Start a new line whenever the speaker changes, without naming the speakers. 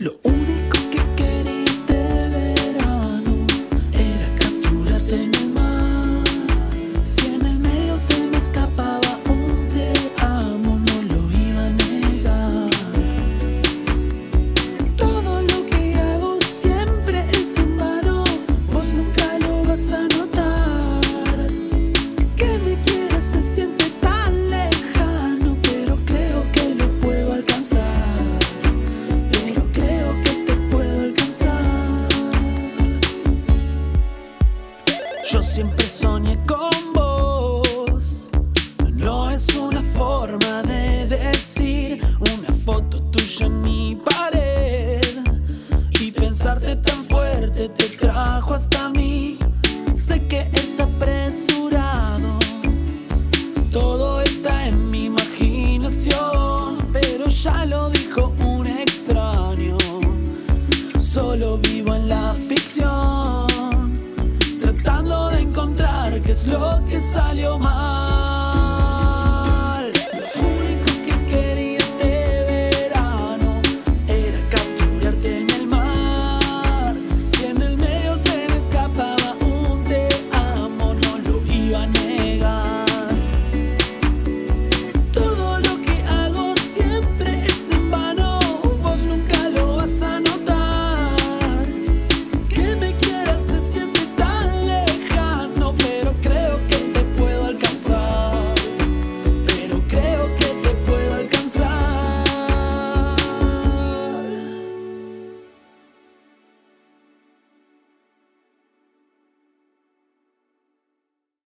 Lo único Yo siempre soñé con vos. No es una forma de decir una foto tuya en mi pared. Y pensarte tan fuerte te trajo hasta mí. Sé que es apresurado. Todo está en mi imaginación. Pero ya lo dijo un extraño. Solo vivo en la es lo que salió mal.